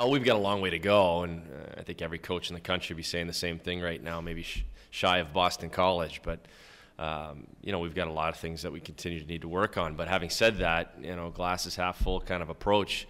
Oh, we've got a long way to go, and uh, I think every coach in the country be saying the same thing right now, maybe sh- shy of Boston College. But, um, you know, we've got a lot of things that we continue to need to work on. But having said that, you know, glass is half full kind of approach.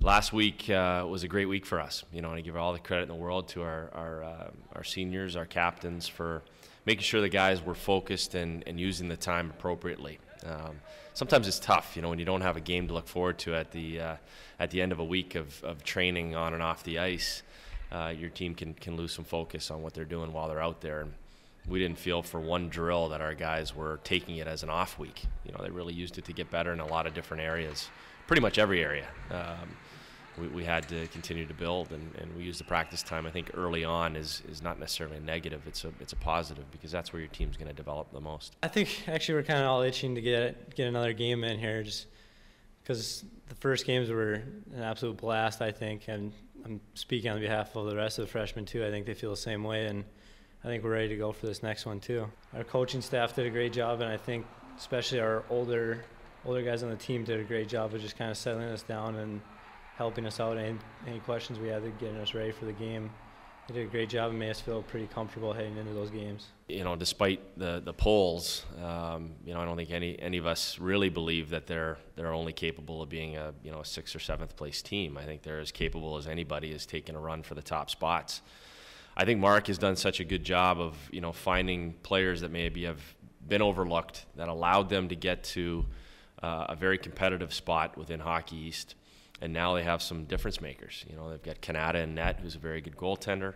Last week uh, was a great week for us. You know, and I give all the credit in the world to our, our, uh, our seniors, our captains, for making sure the guys were focused and, and using the time appropriately. Um, sometimes it's tough, you know, when you don't have a game to look forward to at the uh, at the end of a week of, of training on and off the ice. Uh, your team can can lose some focus on what they're doing while they're out there. And we didn't feel for one drill that our guys were taking it as an off week. You know, they really used it to get better in a lot of different areas, pretty much every area. Um, we, we had to continue to build, and, and we use the practice time. I think early on is, is not necessarily a negative; it's a it's a positive because that's where your team's going to develop the most. I think actually we're kind of all itching to get get another game in here, just because the first games were an absolute blast. I think, and I'm speaking on behalf of the rest of the freshmen too. I think they feel the same way, and I think we're ready to go for this next one too. Our coaching staff did a great job, and I think especially our older older guys on the team did a great job of just kind of settling us down and helping us out. Any, any questions we had, getting us ready for the game. They did a great job and made us feel pretty comfortable heading into those games. You know, despite the the polls, um, you know, I don't think any any of us really believe that they're they're only capable of being a you know a sixth or seventh place team. I think they're as capable as anybody is taking a run for the top spots. I think Mark has done such a good job of you know finding players that maybe have been overlooked that allowed them to get to uh, a very competitive spot within Hockey East and now they have some difference makers. You know, they've got Cannata and net, who's a very good goaltender.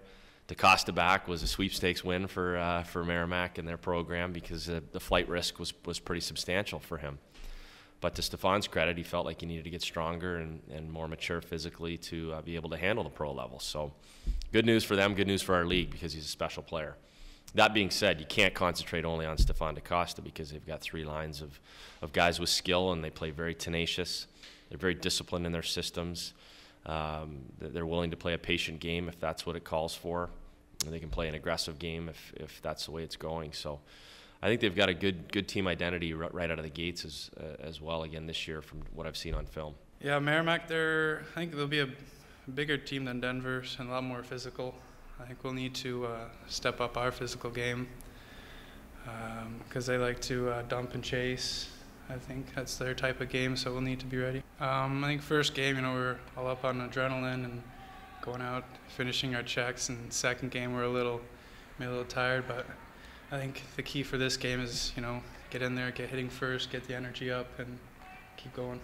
Da Costa back was a sweepstakes win for uh, for Merrimack and their program because uh, the flight risk was was pretty substantial for him. But to Stephane's credit, he felt like he needed to get stronger and, and more mature physically to uh, be able to handle the pro level. So, good news for them, good news for our league because he's a special player. That being said, you can't concentrate only on Stephane DeCosta because they've got three lines of, of guys with skill and they play very tenacious. They're very disciplined in their systems. Um, they're willing to play a patient game if that's what it calls for. And they can play an aggressive game if, if that's the way it's going. So I think they've got a good good team identity right out of the gates as, uh, as well again this year from what I've seen on film. Yeah, Merrimack, they're, I think they'll be a bigger team than Denver and a lot more physical. I think we'll need to uh, step up our physical game because um, they like to uh, dump and chase I think that's their type of game, so we'll need to be ready. Um, I think first game, you know, we're all up on adrenaline and going out, finishing our checks, and second game we're a little, maybe a little tired, but I think the key for this game is, you know, get in there, get hitting first, get the energy up, and keep going.